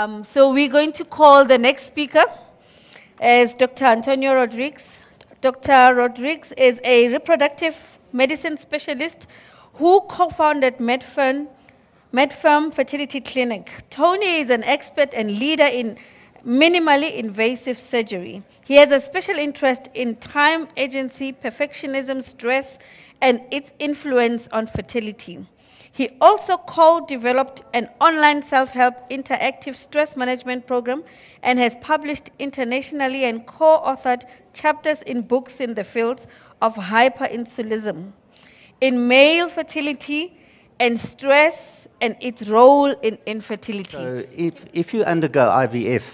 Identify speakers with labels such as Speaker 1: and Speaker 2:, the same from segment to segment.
Speaker 1: Um, so we're going to call the next speaker as Dr. Antonio Rodrigues. Dr. Rodrigues is a reproductive medicine specialist who co-founded Medfem, Medfem Fertility Clinic. Tony is an expert and leader in minimally invasive surgery. He has a special interest in time, agency, perfectionism, stress, and its influence on fertility. He also co-developed an online self-help interactive stress management program and has published internationally and co-authored chapters in books in the fields of hyperinsulinism, in male fertility, and stress and its role in infertility.
Speaker 2: So if, if you undergo IVF,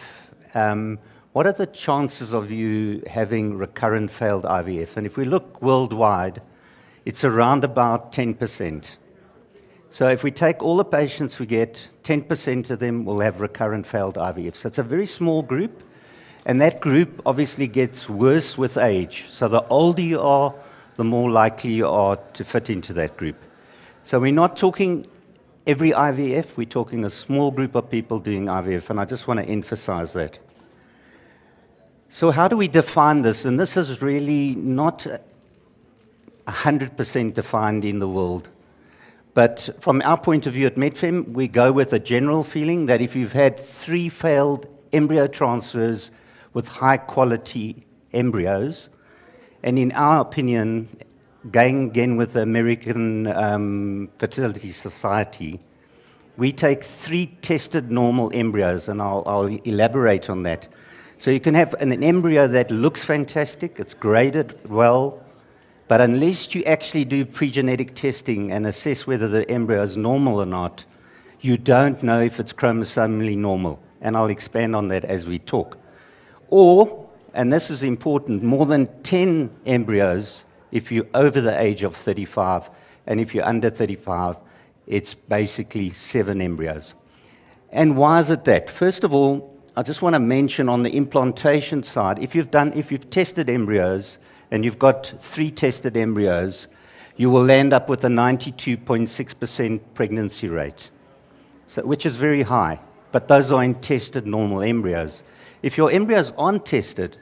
Speaker 2: um, what are the chances of you having recurrent failed IVF? And if we look worldwide, it's around about 10%. So if we take all the patients we get, 10% of them will have recurrent failed IVF. So it's a very small group, and that group obviously gets worse with age. So the older you are, the more likely you are to fit into that group. So we're not talking every IVF, we're talking a small group of people doing IVF, and I just want to emphasize that. So, how do we define this? And this is really not 100% defined in the world. But from our point of view at Medfem, we go with a general feeling that if you've had three failed embryo transfers with high quality embryos, and in our opinion, going again with the American um, Fertility Society, we take three tested normal embryos, and I'll, I'll elaborate on that. So you can have an, an embryo that looks fantastic, it's graded well, but unless you actually do pre-genetic testing and assess whether the embryo is normal or not, you don't know if it's chromosomally normal. And I'll expand on that as we talk. Or, and this is important, more than 10 embryos if you're over the age of 35. And if you're under 35, it's basically seven embryos. And why is it that? First of all, I just want to mention on the implantation side, if you've done, if you've tested embryos, and you've got three tested embryos, you will end up with a 92.6% pregnancy rate, so, which is very high. But those are in tested normal embryos. If your embryos aren't tested,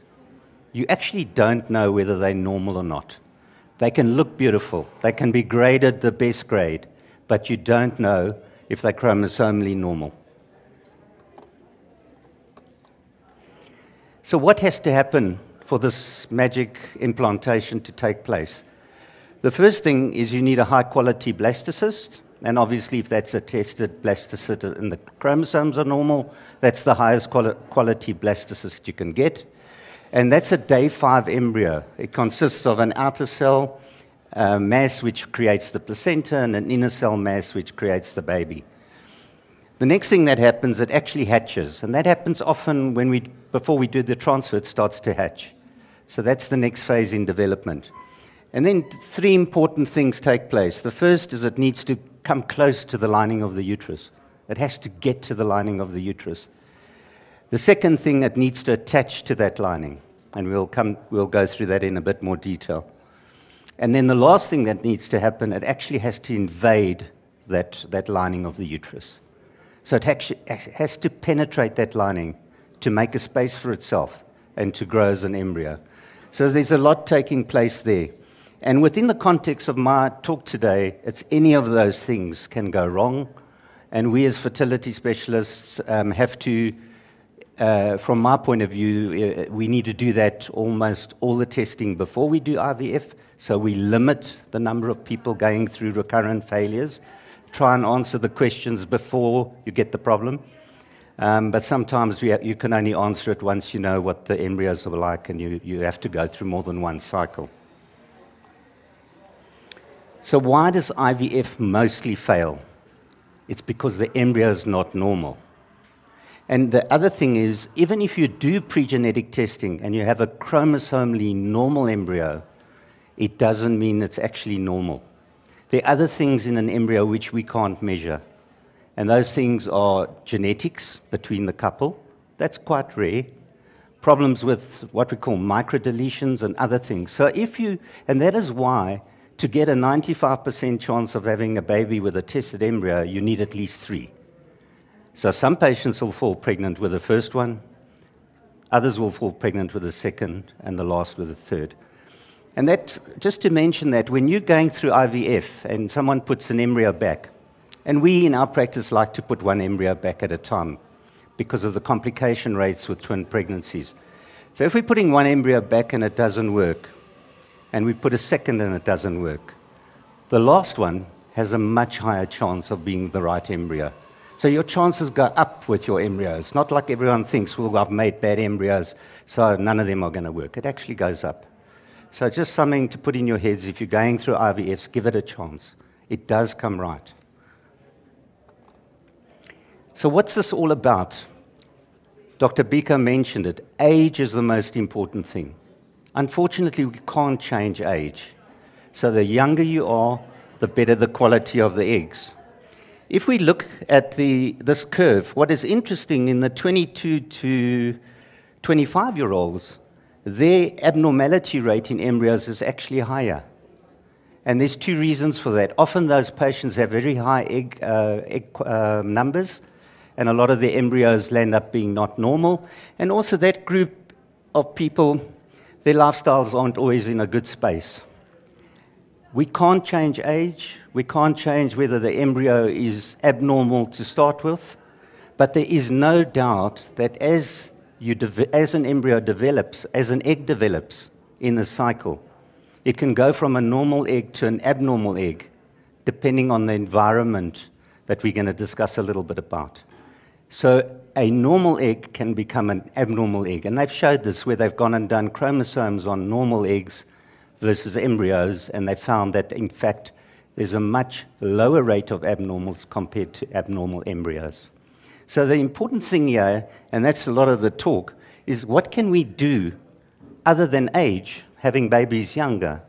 Speaker 2: you actually don't know whether they're normal or not. They can look beautiful, they can be graded the best grade, but you don't know if they're chromosomally normal. So, what has to happen for this magic implantation to take place. The first thing is you need a high quality blastocyst. And obviously, if that's a tested blastocyst and the chromosomes are normal, that's the highest quali quality blastocyst you can get. And that's a day five embryo. It consists of an outer cell uh, mass, which creates the placenta, and an inner cell mass, which creates the baby. The next thing that happens, it actually hatches. And that happens often when we, before we do the transfer, it starts to hatch. So that's the next phase in development. And then three important things take place. The first is it needs to come close to the lining of the uterus. It has to get to the lining of the uterus. The second thing, it needs to attach to that lining. And we'll, come, we'll go through that in a bit more detail. And then the last thing that needs to happen, it actually has to invade that, that lining of the uterus. So it actually has to penetrate that lining to make a space for itself and to grow as an embryo. So there's a lot taking place there. And within the context of my talk today, it's any of those things can go wrong. And we as fertility specialists um, have to, uh, from my point of view, uh, we need to do that almost all the testing before we do IVF. So we limit the number of people going through recurrent failures try and answer the questions before you get the problem. Um, but sometimes you, can only answer it once you know what the embryos are like, and you, you have to go through more than one cycle. So, why does IVF mostly fail? It's because the embryo is not normal. And the other thing is, even if you do pre-genetic testing and you have a chromosomally normal embryo, it doesn't mean it's actually normal. There are other things in an embryo which we can't measure. And those things are genetics between the couple. That's quite rare. Problems with what we call microdeletions and other things. So if you, and that is why to get a 95% chance of having a baby with a tested embryo, you need at least three. So some patients will fall pregnant with the first one, others will fall pregnant with the second, and the last with the third. And that, just to mention that, when you're going through IVF and someone puts an embryo back, and we in our practice like to put one embryo back at a time because of the complication rates with twin pregnancies. So if we're putting one embryo back and it doesn't work, and we put a second and it doesn't work, the last one has a much higher chance of being the right embryo. So your chances go up with your embryos. Not like everyone thinks, well, I've made bad embryos, so none of them are going to work. It actually goes up. So just something to put in your heads. If you're going through IVFs, give it a chance. It does come right. So what's this all about? Dr. Bika mentioned it. Age is the most important thing. Unfortunately, we can't change age. So the younger you are, the better the quality of the eggs. If we look at the, this curve, what is interesting in the 22 to 25 year olds, their abnormality rate in embryos is actually higher. And there's two reasons for that. Often those patients have very high egg, uh, egg uh, numbers, and a lot of the embryos land up being not normal. And also that group of people, their lifestyles aren't always in a good space. We can't change age. We can't change whether the embryo is abnormal to start with. But there is no doubt that as, you as an embryo develops, as an egg develops in the cycle, it can go from a normal egg to an abnormal egg, depending on the environment that we're going to discuss a little bit about. So a normal egg can become an abnormal egg. And they've showed this where they've gone and done chromosomes on normal eggs versus embryos, and they found that, in fact, there's a much lower rate of abnormals compared to abnormal embryos. So the important thing here, and that's a lot of the talk, is what can we do other than age, having babies younger,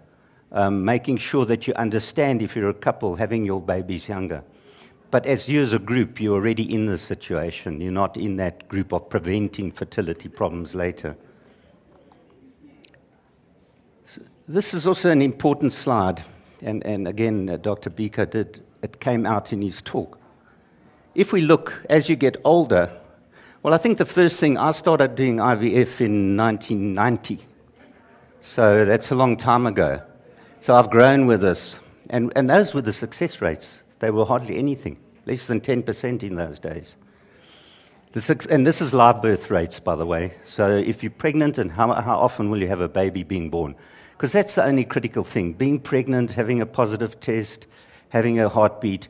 Speaker 2: um, making sure that you understand if you're a couple having your babies younger. But as you as a group, you're already in this situation. You're not in that group of preventing fertility problems later. This is also an important slide, and, and again, uh, Dr. Bika did, it came out in his talk. If we look as you get older, well, I think the first thing, I started doing IVF in 1990. So that's a long time ago. So I've grown with this. And, and those were the success rates. They were hardly anything, less than 10% in those days. The, and this is live birth rates, by the way. So if you're pregnant, and how, how often will you have a baby being born? Because that's the only critical thing. Being pregnant, having a positive test, having a heartbeat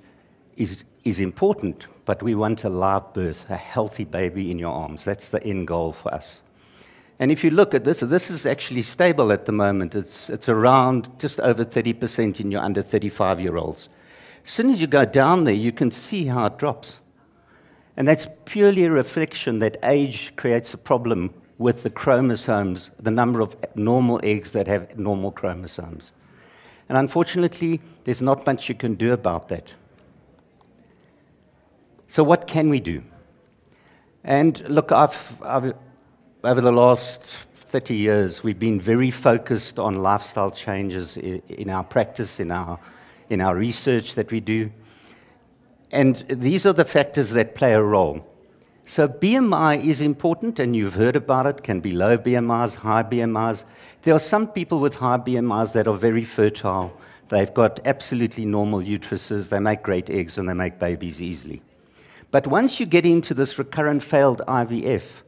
Speaker 2: is, is important, but we want a live birth, a healthy baby in your arms. That's the end goal for us. And if you look at this, this is actually stable at the moment. It's, it's around just over 30% in your under 35 year olds. As soon as you go down there, you can see how it drops. And that's purely a reflection that age creates a problem with the chromosomes, the number of normal eggs that have normal chromosomes. And unfortunately, there's not much you can do about that. So, what can we do? And look, I've, I've, over the last 30 years, we've been very focused on lifestyle changes in, in our practice, in our, in our research that we do. And these are the factors that play a role. So BMI is important, and you've heard about it, can be low BMIs, high BMIs. There are some people with high BMIs that are very fertile. They've got absolutely normal uteruses, they make great eggs, and they make babies easily. But once you get into this recurrent failed IVF,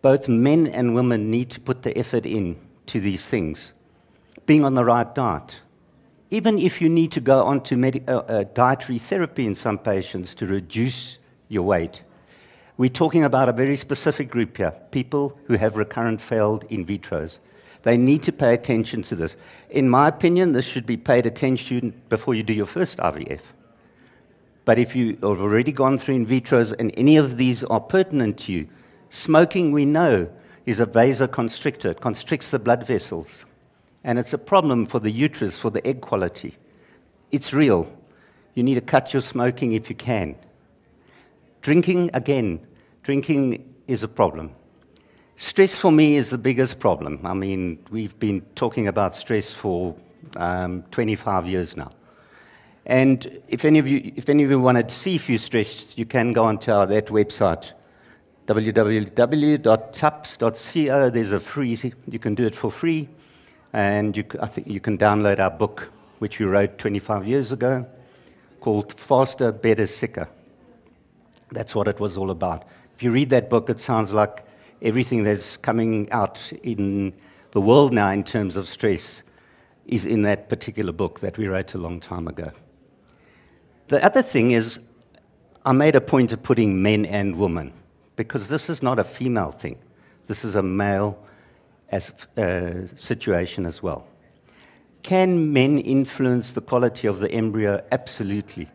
Speaker 2: both men and women need to put the effort in to these things. Being on the right diet. Even if you need to go on to uh, uh, dietary therapy in some patients to reduce your weight, we're talking about a very specific group here people who have recurrent failed in vitros. They need to pay attention to this. In my opinion, this should be paid attention to before you do your first IVF. But if you have already gone through in vitros and any of these are pertinent to you, smoking, we know, is a vasoconstrictor. It constricts the blood vessels. And it's a problem for the uterus, for the egg quality. It's real. You need to cut your smoking if you can. Drinking, again, drinking is a problem. Stress for me is the biggest problem. I mean, we've been talking about stress for um, 25 years now. And if any of you, if any of you want to see if you're stressed, you can go onto our, that website, www.tups.co. There's a free, you can do it for free. And you, I think you can download our book, which we wrote 25 years ago, called Faster, Better, Sicker. That's what it was all about. If you read that book, it sounds like everything that's coming out in the world now in terms of stress is in that particular book that we wrote a long time ago. The other thing is, I made a point of putting men and women because this is not a female thing. This is a male as, uh, situation as well. Can men influence the quality of the embryo? Absolutely.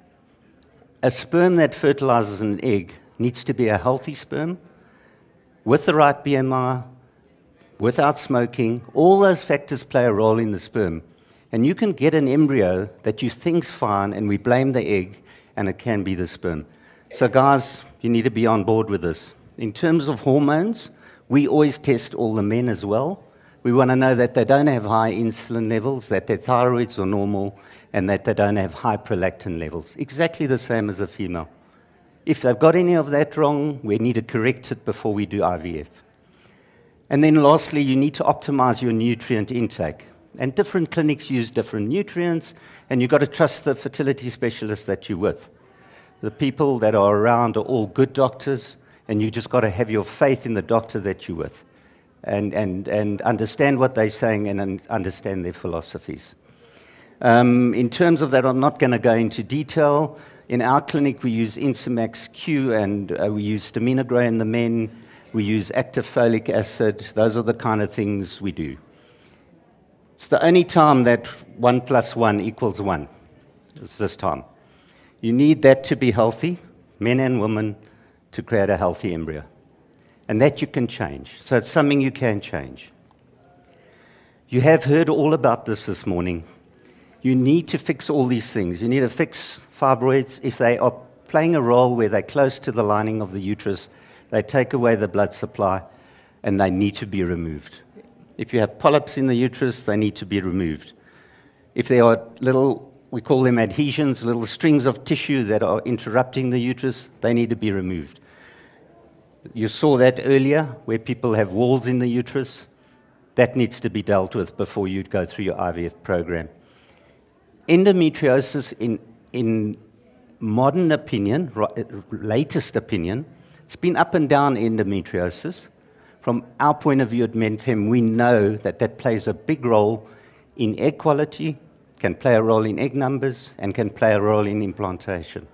Speaker 2: A sperm that fertilizes an egg needs to be a healthy sperm with the right BMI, without smoking. All those factors play a role in the sperm. And you can get an embryo that you think's fine, and we blame the egg, and it can be the sperm. So, guys, you need to be on board with this. In terms of hormones, we always test all the men as well. We want to know that they don't have high insulin levels, that their thyroids are normal, and that they don't have high prolactin levels. Exactly the same as a female. If they've got any of that wrong, we need to correct it before we do IVF. And then lastly, you need to optimize your nutrient intake. And different clinics use different nutrients, and you've got to trust the fertility specialist that you're with. The people that are around are all good doctors, and you just got to have your faith in the doctor that you're with and, and, and understand what they're saying and understand their philosophies. Um, in terms of that, I'm not going to go into detail. In our clinic, we use Insamax Q and uh, we use Staminogro in the men. We use active folic acid. Those are the kind of things we do. It's the only time that 1 plus 1 equals 1. It's this time. You need that to be healthy, men and women, to create a healthy embryo. And that you can change. So it's something you can change. You have heard all about this this morning. You need to fix all these things. You need to fix fibroids if they are playing a role where they're close to the lining of the uterus, they take away the blood supply, and they need to be removed. If you have polyps in the uterus, they need to be removed. If there are little, we call them adhesions, little strings of tissue that are interrupting the uterus, they need to be removed. You saw that earlier, where people have walls in the uterus. That needs to be dealt with before you go through your IVF program. Endometriosis, in, in modern opinion, latest opinion, it's been up and down endometriosis. From our point of view at MedFem, we know that that plays a big role in egg quality, can play a role in egg numbers, and can play a role in implantation.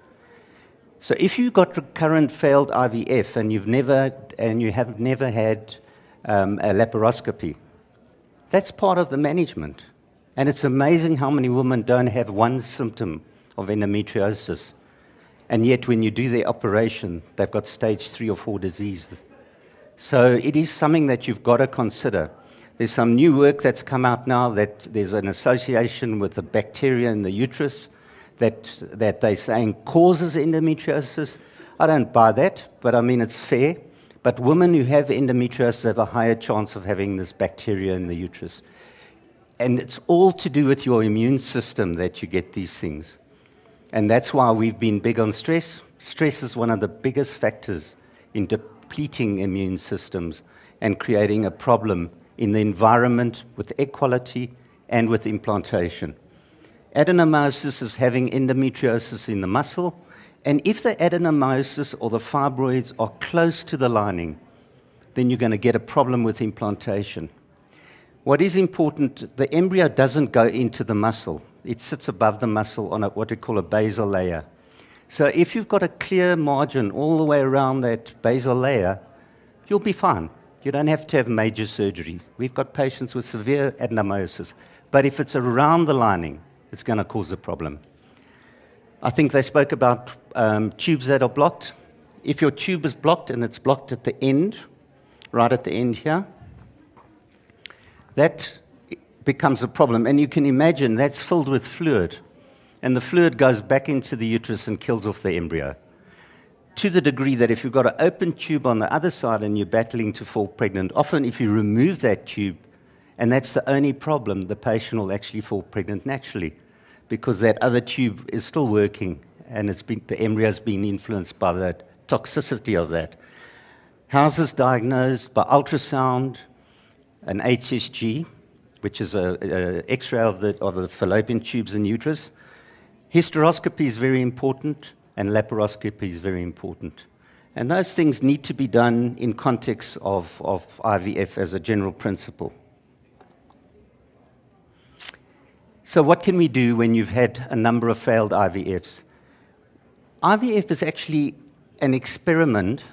Speaker 2: So if you've got recurrent failed IVF and you've never and you have never had um, a laparoscopy, that's part of the management. And it's amazing how many women don't have one symptom of endometriosis. And yet, when you do the operation, they've got stage three or four disease. So it is something that you've got to consider. There's some new work that's come out now that there's an association with the bacteria in the uterus that, that they're saying causes endometriosis. I don't buy that, but I mean, it's fair. But women who have endometriosis have a higher chance of having this bacteria in the uterus. And it's all to do with your immune system that you get these things. And that's why we've been big on stress. Stress is one of the biggest factors in depleting immune systems and creating a problem in the environment with egg quality and with implantation. Adenomyosis is having endometriosis in the muscle, and if the adenomyosis or the fibroids are close to the lining, then you're going to get a problem with implantation. What is important, the embryo doesn't go into the muscle. It sits above the muscle on a, what we call a basal layer. So if you've got a clear margin all the way around that basal layer, you'll be fine. You don't have to have major surgery. We've got patients with severe adenomyosis. But if it's around the lining, it's going to cause a problem. I think they spoke about um, tubes that are blocked. If your tube is blocked and it's blocked at the end, right at the end here, that becomes a problem. And you can imagine that's filled with fluid and the fluid goes back into the uterus and kills off the embryo. To the degree that if you've got an open tube on the other side and you're battling to fall pregnant, often if you remove that tube, and that's the only problem, the patient will actually fall pregnant naturally. because that other tube is still working and it's been, the embryo has been influenced by the toxicity of that. How's this diagnosed? By ultrasound, an HSG, which is an X-ray of the, of the fallopian tubes and uterus. Hysteroscopy is very important, and laparoscopy is very important. And those things need to be done in context of, of IVF as a general principle. So, what can we do when you've had a number of failed IVFs? IVF is actually an experiment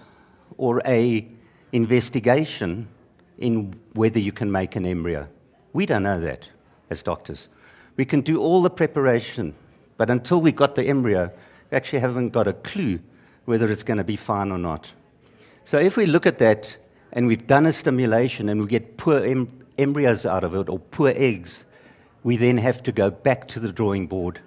Speaker 2: or a investigation in whether you can make an embryo. We don't know that as doctors. We can do all the preparation, but until we got the embryo, we actually haven't got a clue whether it's going to be fine or not. So if we look at that and we've done a stimulation and we get poor em embryos out of it or poor eggs, we then have to go back to the drawing board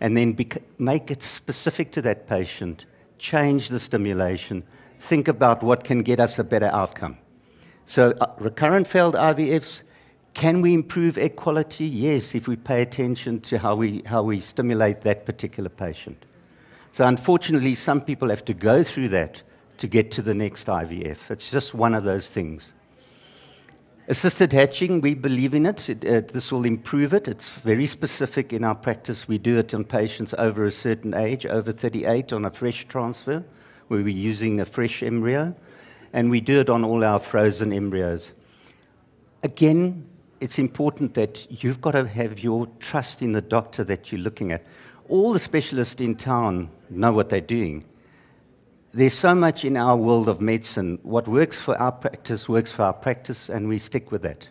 Speaker 2: and then make it specific to that patient, change the stimulation, think about what can get us a better outcome. So, uh, recurrent failed IVFs, can we improve egg quality? Yes, if we pay attention to how we, how we stimulate that particular patient. So, unfortunately, some people have to go through that to get to the next IVF. It's just one of those things. Assisted hatching, we believe in it. it uh, this will improve it. It's very specific in our practice. We do it on patients over a certain age, over 38, on a fresh transfer, where we're using a fresh embryo. And we do it on all our frozen embryos. Again, it's important that you've got to have your trust in the doctor that you're looking at. All the specialists in town know what they're doing. There's so much in our world of medicine. What works for our practice works for our practice, and we stick with that.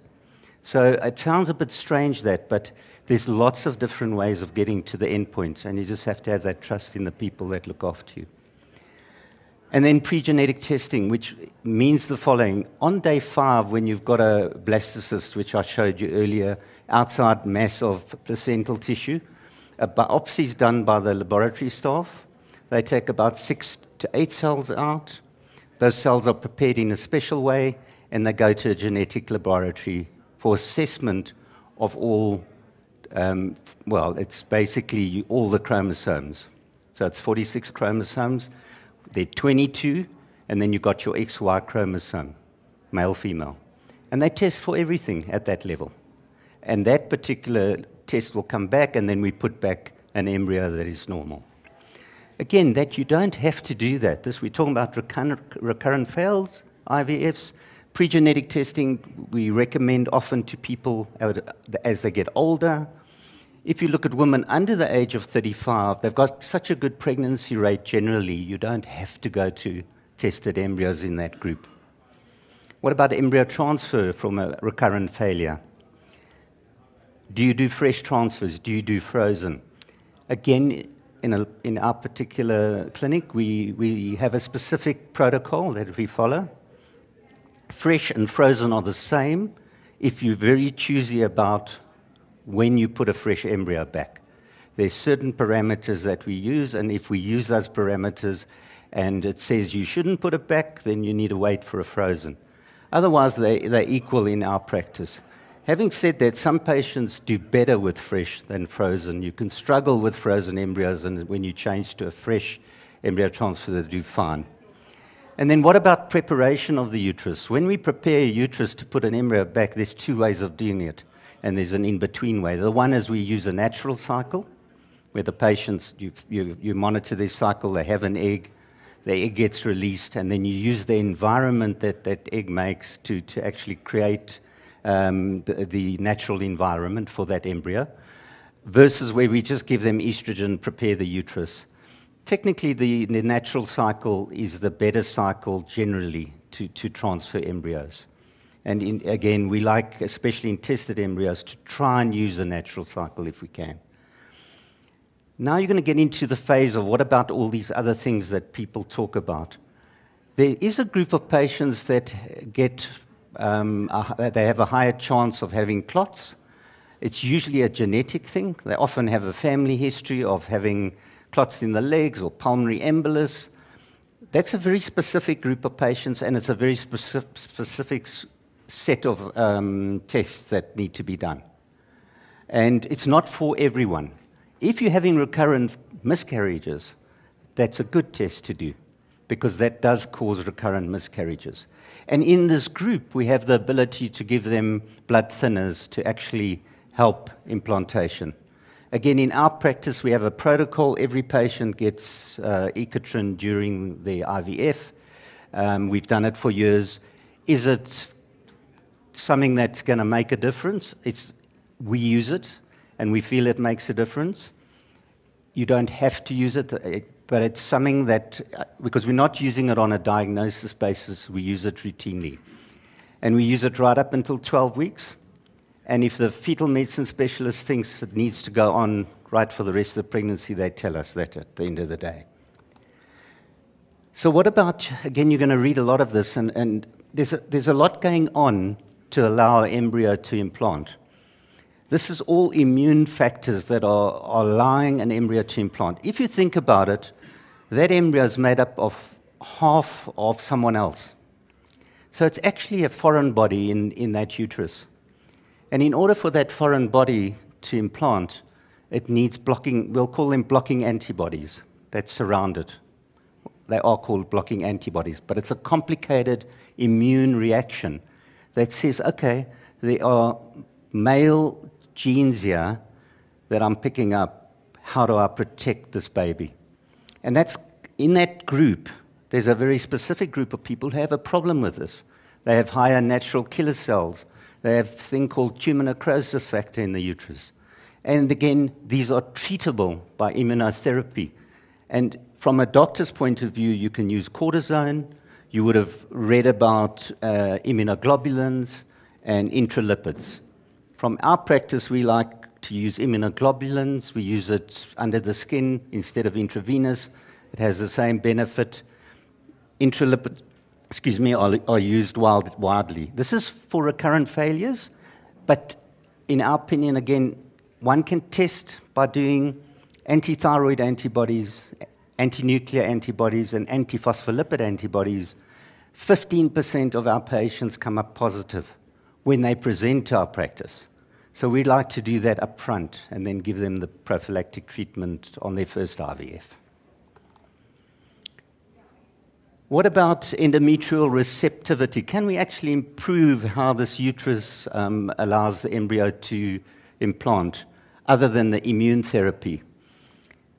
Speaker 2: So it sounds a bit strange that, but there's lots of different ways of getting to the end point, and you just have to have that trust in the people that look after you. And then pre-genetic testing, which means the following. On day five, when you've got a blastocyst, which I showed you earlier, outside mass of placental tissue, a biopsy is done by the laboratory staff. They take about six to eight cells out. Those cells are prepared in a special way, and they go to a genetic laboratory for assessment of all, um, well, it's basically all the chromosomes. So it's 46 chromosomes They're 22, and then you've got your XY chromosome, male, female. And they test for everything at that level. And that particular test will come back, and then we put back an embryo that is normal. Again, that you don't have to do that. This we're talking about recurrent, recurrent fails, IVFs. Pre-genetic testing we recommend often to people as they get older, if you look at women under the age of 35, they've got such a good pregnancy rate generally, you don't have to go to tested embryos in that group. What about embryo transfer from a recurrent failure? Do you do fresh transfers? Do you do frozen? Again, in, a, in our particular clinic, we, we have a specific protocol that we follow. Fresh and frozen are the same if you're very choosy about when you put a fresh embryo back. There's certain parameters that we use, and if we use those parameters and it says you shouldn't put it back, then you need to wait for a frozen. Otherwise, they, they're equal in our practice. Having said that, some patients do better with fresh than frozen. You can struggle with frozen embryos, and when you change to a fresh embryo transfer, they do fine. And then what about preparation of the uterus? When we prepare a uterus to put an embryo back, there's two ways of doing it and there's an in between way. The one is we use a natural cycle, where the patients, you, you, you monitor their cycle, they have an egg, the egg gets released, and then you use the environment that that egg makes to, to actually create um, the, the natural environment for that embryo, versus where we just give them estrogen, prepare the uterus. Technically, the, the natural cycle is the better cycle generally to, to transfer embryos. And in, again, we like, especially in tested embryos, to try and use a natural cycle if we can. Now you're going to get into the phase of what about all these other things that people talk about. There is a group of patients that get, um, they have a higher chance of having clots. It's usually a genetic thing. They often have a family history of having clots in the legs or pulmonary embolus. That's a very specific group of patients, and it's a very specific, specific set of um, tests that need to be done. And it's not for everyone. If you're having recurrent miscarriages, that's a good test to do because that does cause recurrent miscarriages. And in this group, we have the ability to give them blood thinners to actually help implantation. Again, in our practice, we have a protocol. Every patient gets uh, Ecotrin during the IVF. Um, we've done it for years. Is it something that's going to make a difference? It's, we use it, and we feel it makes a difference. You don't have to use it, but it's something that, uh, because we're not using it on a diagnosis basis, we use it routinely. And we use it right up until 12 weeks. And if the fetal medicine specialist thinks it needs to go on right for the rest of the pregnancy, they tell us that at the end of the day. So, what about, again, you're going to read a lot of this, and, and there's, a, there's a lot going on to allow an embryo to implant. This is all immune factors that are, are allowing an embryo to implant. If you think about it, that embryo is made up of half of someone else. So it's actually a foreign body in, in that uterus. And in order for that foreign body to implant, it needs blocking, we'll call them blocking antibodies that surround it. They are called blocking antibodies, but it's a complicated immune reaction that says, okay, there are male genes here that I'm picking up. How do I protect this baby? And that's in that group, there's a very specific group of people who have a problem with this. They have higher natural killer cells they have a thing called tumor necrosis factor in the uterus. And again, these are treatable by immunotherapy. And from a doctor's point of view, you can use cortisone. You would have read about uh, immunoglobulins and intralipids. From our practice, we like to use immunoglobulins. We use it under the skin instead of intravenous. It has the same benefit. Intralipid excuse me, are, are used wild, widely. This is for recurrent failures, but in our opinion, again, one can test by doing antithyroid antibodies, anti-nuclear antibodies, and antiphospholipid antibodies. 15% of our patients come up positive when they present to our practice. So we'd like to do that up front and then give them the prophylactic treatment on their first IVF. What about endometrial receptivity? Can we actually improve how this uterus um, allows the embryo to implant other than the immune therapy?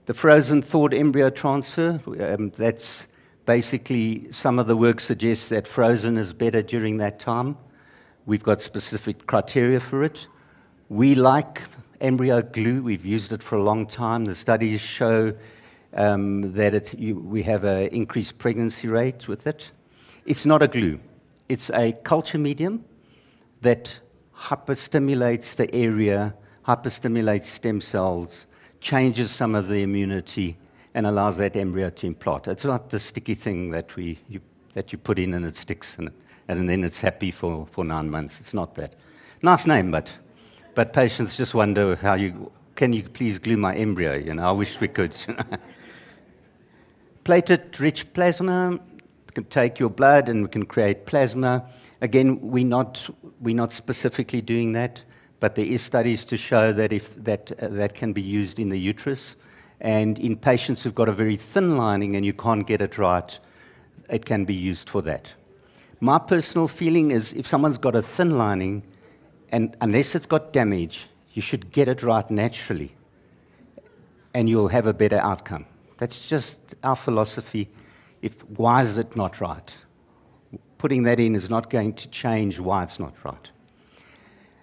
Speaker 2: The frozen thawed embryo transfer, um, that's basically some of the work suggests that frozen is better during that time. We've got specific criteria for it. We like embryo glue, we've used it for a long time. The studies show um, that it, you, we have an increased pregnancy rate with it. It's not a glue. It's a culture medium that hyperstimulates the area, hyperstimulates stem cells, changes some of the immunity, and allows that embryo to implant. It's not the sticky thing that, we, you, that you put in and it sticks and, and then it's happy for, for nine months. It's not that. Nice name, but, but patients just wonder how you, can you please glue my embryo? You know, I wish we could. Platelet-rich plasma can take your blood and we can create plasma. Again, we're not, we're not specifically doing that, but there is studies to show that if that, uh, that can be used in the uterus. And in patients who've got a very thin lining and you can't get it right, it can be used for that. My personal feeling is if someone's got a thin lining, and unless it's got damage, you should get it right naturally, and you'll have a better outcome. That's just our philosophy. If, why is it not right? Putting that in is not going to change why it's not right.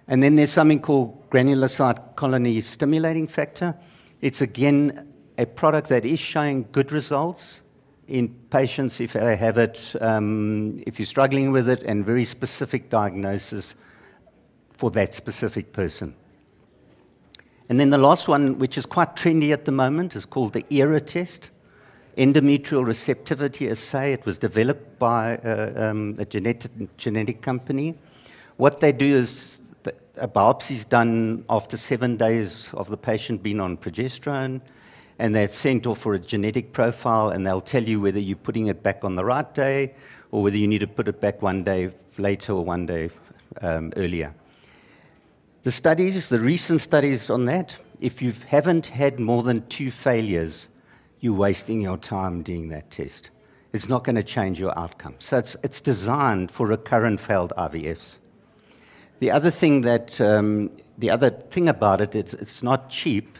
Speaker 2: And then there's something called granulocyte colony stimulating factor. It's again a product that is showing good results in patients if they have it, um, if you're struggling with it, and very specific diagnosis for that specific person. And then the last one, which is quite trendy at the moment, is called the ERA test. Endometrial receptivity assay. It was developed by uh, um, a genetic, genetic company. What they do is a biopsy is done after seven days of the patient being on progesterone, and they're sent off for a genetic profile, and they'll tell you whether you're putting it back on the right day or whether you need to put it back one day later or one day um, earlier. The studies, the recent studies on that, if you haven't had more than two failures, you're wasting your time doing that test. It's not going to change your outcome. So it's, it's designed for recurrent failed IVFs. The other thing that, um, the other thing about it, it's, it's not cheap,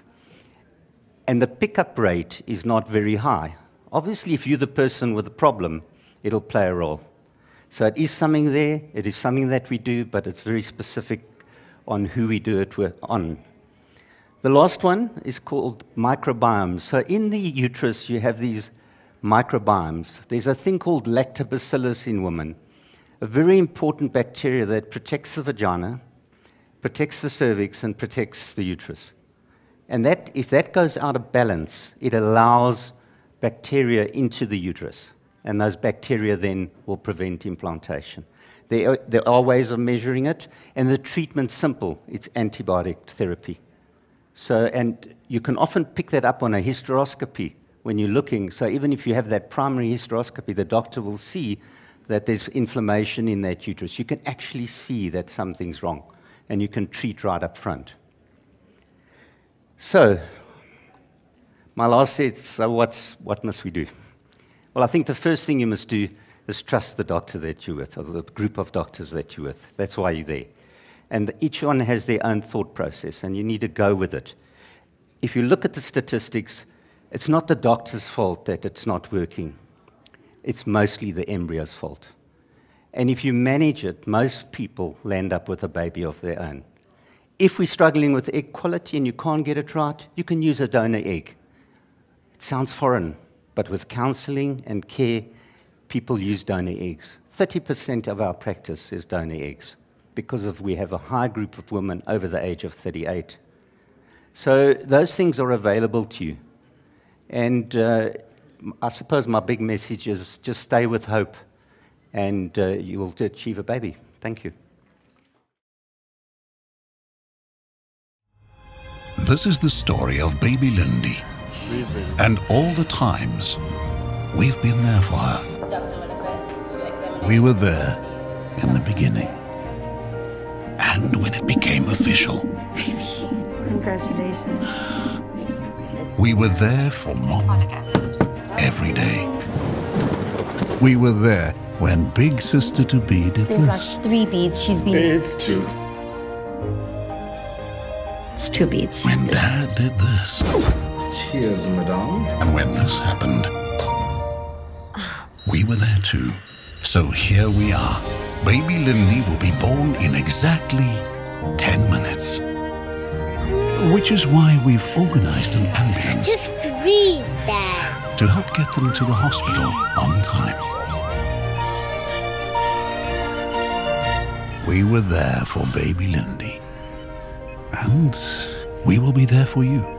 Speaker 2: and the pickup rate is not very high. Obviously, if you're the person with the problem, it'll play a role. So it is something there, it is something that we do, but it's very specific on who we do it with, on. The last one is called microbiomes. So in the uterus, you have these microbiomes. There's a thing called lactobacillus in women, a very important bacteria that protects the vagina, protects the cervix, and protects the uterus. And that, if that goes out of balance, it allows bacteria into the uterus. And those bacteria then will prevent implantation. There are, there are ways of measuring it, and the treatment's simple it's antibiotic therapy. So, and you can often pick that up on a hysteroscopy when you're looking. So, even if you have that primary hysteroscopy, the doctor will see that there's inflammation in that uterus. You can actually see that something's wrong, and you can treat right up front. So, my last set, so what's, what must we do? Well, I think the first thing you must do is trust the doctor that you're with, or the group of doctors that you're with. That's why you're there. And each one has their own thought process, and you need to go with it. If you look at the statistics, it's not the doctor's fault that it's not working. It's mostly the embryo's fault. And if you manage it, most people land up with a baby of their own. If we're struggling with egg quality and you can't get it right, you can use a donor egg. It sounds foreign, but with counseling and care, people use donor eggs. 30% of our practice is donor eggs because of we have a high group of women over the age of 38. So those things are available to you. And uh, I suppose my big message is just stay with hope and uh, you will achieve a baby. Thank you.
Speaker 3: This is the story of baby Lindy and all the times we've been there for her. We were there in the beginning and when it became official.
Speaker 4: Baby, congratulations.
Speaker 3: We were there for mom every day. We were there when big sister to be did
Speaker 4: There's
Speaker 3: this.
Speaker 4: like three beads. She's been.
Speaker 5: It's two.
Speaker 4: It's two beads.
Speaker 3: When dad did this.
Speaker 5: Cheers, madame.
Speaker 3: And when this happened, we were there too. So here we are. Baby Lindy will be born in exactly 10 minutes. Which is why we've organized an ambulance
Speaker 6: Just breathe, Dad.
Speaker 3: to help get them to the hospital on time. We were there for baby Lindy. And we will be there for you.